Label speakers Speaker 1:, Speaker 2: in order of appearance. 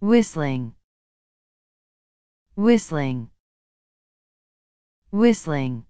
Speaker 1: whistling. Whistling. Whistling.